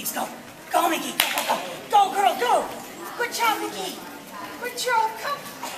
Go. Go, Mickey. Go, go, go. Go, girl, go. Good job, Mickey. Good job. Come.